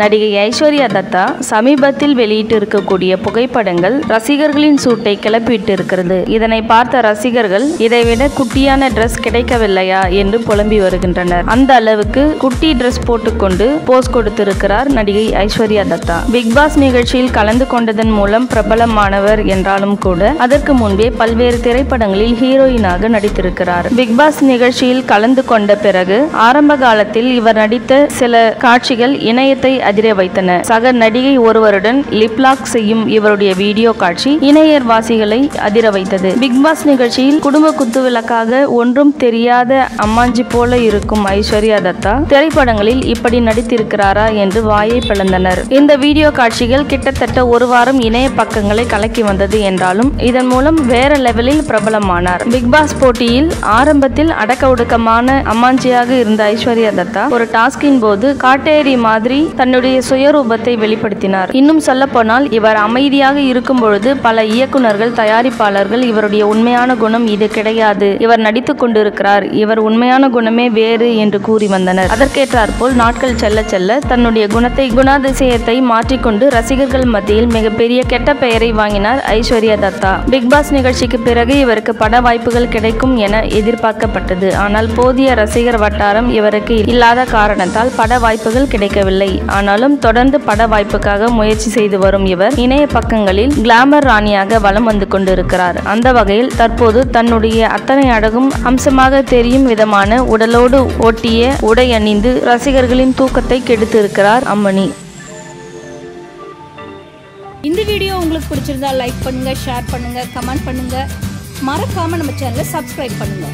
நடிகை ஐஸ்வர்யா தத்தா சமீபத்தில் வெளியிட்டு இருக்கக்கூடிய புகைப்படங்கள் ரசிகர்களின் சூட்டை கிளப்பிட்டு இருக்கிறது இதனை பார்த்த ரசிகர்கள் இதைவிட குட்டியான ட்ரெஸ் கிடைக்கவில்லையா? என்று புலம்பி வருகின்றனர். அந்த அளவுக்கு குட்டி ட்ரெஸ் போட்டுக்கொண்டு போஸ் கொடுத்திருக்கிறார் நடிகை ஐஸ்வர்யா தத்தா. பிக் பாஸ் நிகழ்ச்சியில் கலந்து கொண்டதன் மூலம் பிரபலமானவர் என்றாலும் கூட அதற்கு முன்பே பல்வேறு திரைப்படங்களில் ஹீரோயினாக நடித்திருக்கிறார். பிக் பாஸ் நிகழ்ச்சியில் கலந்து கொண்ட பிறகு ஆரம்ப காலத்தில் இவர் நடித்த சில காட்சிகள் இணையத்தை அதிர வைத்தன. சக நடிகை ஒருவருடன் லிப்லாக் செய்யும் இவருடைய வீடியோ காட்சி இணையர்வாசிகளை அதிர வைத்தது. பிக் பாஸ் நிகழ்ச்சியில் குடும்ப குத்துவிளக்காக ஒன்றும் தெரியாத அம்மாஞ்சி போல இருக்கும் ஐஸ்வர்யா தத்தா திரைப்படங்களில் இப்படி நடித்திருக்கிறாரா என்று வாயை பிளந்தனர். இந்த வீடியோ காட்சிகள் கிட்டத்தட்ட ஒரு வாரம் இணைய பக்கங்களை கலக்கி வந்தது என்றாலும் இதன் மூலம் வேற லெவலில் பிரபலமானார். பிக் பாஸ் போட்டியில் ஆரம்பத்தில் அடக்க ஒடுக்கமான அம்மாஞ்சியாக இருந்த ஐஸ்வர்யா தத்தா ஒரு டாஸ்கின் போது காட்டேரி மாதிரி தன்னுடைய சுயரூபத்தை வெளிப்படுத்தினார். இன்னும் சொல்லப்போனால் இவர் அமைதியாக இருக்கும் பொழுது பல இயக்குனர்கள் தயாரிப்பாளர்கள் இவருடைய உண்மையான குணம் இது கிடையாது. இவர் நடித்துக் கொண்டிருக்கிறார். இவர் உண்மையான குணமே வேறு என்று கூறி வந்தனர். அதற்கேற்றாற்போல் நாட்கள் செல்ல செல்ல தன்னுடைய குணத்தை குணாதிசயத்தை மாற்றிக்கொண்டு ரசிகர்கள் மத்தியில் மிகப்பெரிய கெட்ட பெயரை வாங்கினார் ஐஸ்வர்யா தத்தா. பிக் பாஸ் நிகழ்ச்சிக்கு பிறகு இவருக்கு பட வாய்ப்புகள் கிடைக்கும் என எதிர்பார்க்கப்பட்டது. ஆனால் போதிய ரசிகர் வட்டாரம் இவருக்கு இல்லாத காரணத்தால் பட வாய்ப்புகள் கிடைக்கவில்லை. ஆனாலும் தொடர்ந்து பட வாய்ப்புக்காக முயற்சி செய்து வரும் இவர் இணைய பக்கங்களில் கிளாமர் ராணியாக வலம் வந்து கொண்டிருக்கிறார். அந்த வகையில் தற்போது தன்னுடைய அத்தனை அழகும் அம்சமாக தெரியும் விதமான உடலோடு ஓட்டிய உடை அணிந்து ரசிகர்களின் தூக்கத்தை கெடுத்து இருக்கிறார் அம்மணி. இந்த வீடியோ உங்களுக்கு பிடிச்சிருந்தா லைக் பண்ணுங்க ஷேர் பண்ணுங்க கமெண்ட் பண்ணுங்க. மறக்காம நம்ம சேனலை சப்ஸ்கிரைப் பண்ணுங்க.